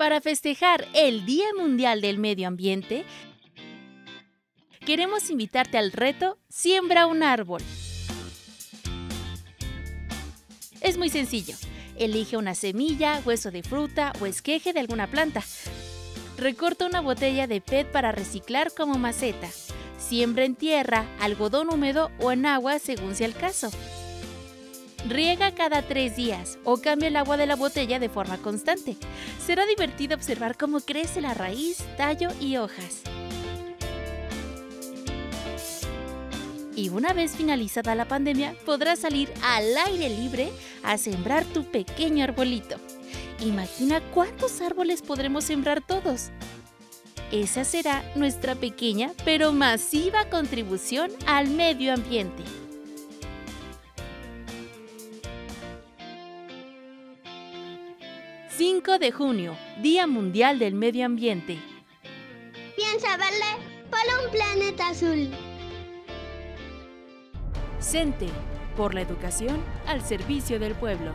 Para festejar el Día Mundial del Medio Ambiente, queremos invitarte al reto Siembra un árbol. Es muy sencillo. Elige una semilla, hueso de fruta o esqueje de alguna planta. Recorta una botella de PET para reciclar como maceta. Siembra en tierra, algodón húmedo o en agua según sea el caso. Riega cada tres días o cambia el agua de la botella de forma constante. Será divertido observar cómo crece la raíz, tallo y hojas. Y una vez finalizada la pandemia, podrás salir al aire libre a sembrar tu pequeño arbolito. Imagina cuántos árboles podremos sembrar todos. Esa será nuestra pequeña pero masiva contribución al medio ambiente. 5 de junio, Día Mundial del Medio Ambiente. Piensa verde por un planeta azul. CENTE, por la educación al servicio del pueblo.